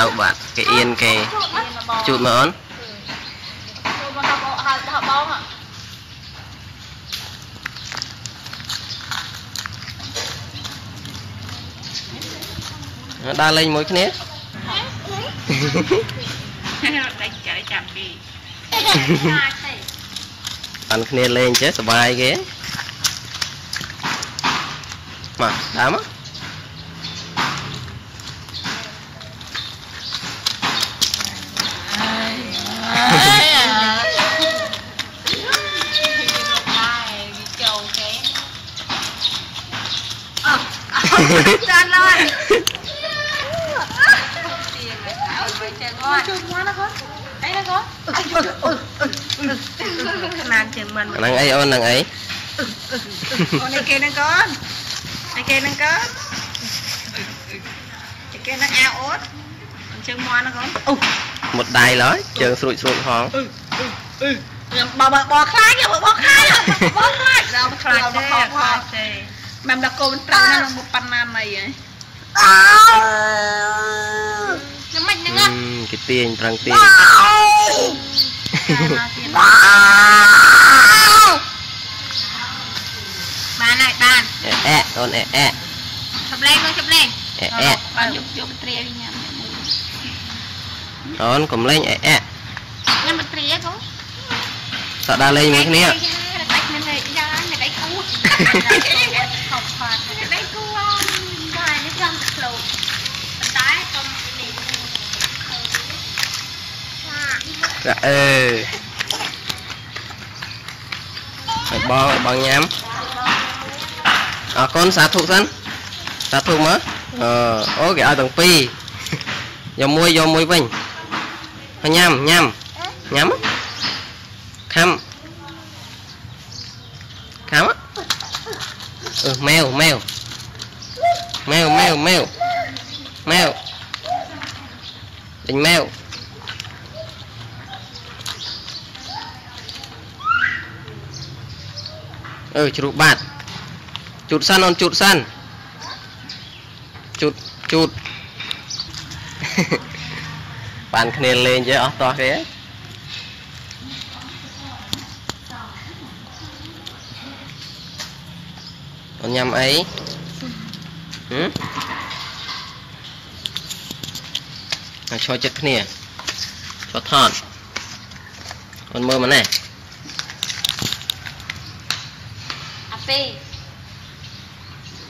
មានគេជូតមកអូនចូលមកហៅហៅហៅបងហ៎ដើរលេងមួយគ្នាដាច់ចាយចាំពីបានគ្នាលេងចេះសុបាយគេមកដើរមក ចូលគេអើ ចានឡើយទៀងឲ្យឲ្យចេះគាត់ជួយមកណាគាត់អីណាគាត់ខ្នាតជាងមិនហ្នឹងអីអូនហ្នឹងអីអូនឯគេហ្នឹងគាត់ឯគេហ្នឹងគាត់ឯគេហ្នឹងអាអូនជើងមន់ណាគាត់អូមុតដៃឡើយជើងស្រួចស្រួចហងខ្ញុំបបបខ្លាចបបខ្លាចបខ្លាចដល់ខ្លាចទេខ្លាចទេ មិនដល់កូនត្រង់ហ្នឹងមកប៉ុណ្ណាណីហ៎ខ្ញុំមិនហ្នឹងហឹមគេទាញប្រឹងទាញបានហើយបានអែអែអូនអែអែជប់លេងមកជប់លេងអែអែបានយកយកបត្រាវិញញ៉ាំមួយអូនកុំលេងអែអែញ៉ាំបត្រាកូនតើដើរលេងមួយគ្នាដាច់មានលេខយ៉ាងនេះដៃគូខប់ផាត់ដៃគូបាននេះចាំក្លោតែកុំនេះ ចាអឺឲ្យបងឲ្យបងញ៉ាំអរគុណសាធុសិនសាធុមើលអឺអូគេឲ្យទាំងពីរយកមួយយកមួយវិញហើយញ៉ាំញ៉ាំញ៉ាំខាំខាំ អឺម៉ែវម៉ែវម៉ែវម៉ែវម៉ែវម៉ែវដេញម៉ែវអឺជ្រូកបាត់ជូតសិនអូនជូតសិនជូតជូតបានគ្នាលេងចេះអស់តោះគេហើយអូនញ៉ាំអីហឹមហើយឈរចិត្តគ្នាឈរថតអូនមើលមកណែ អាពី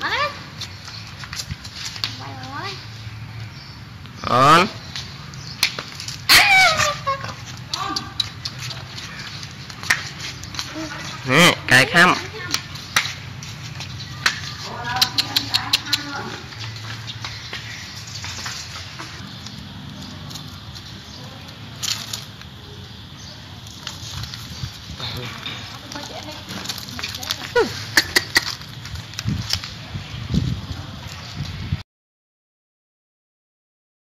អរបាយអើយអូននេះកាយខំ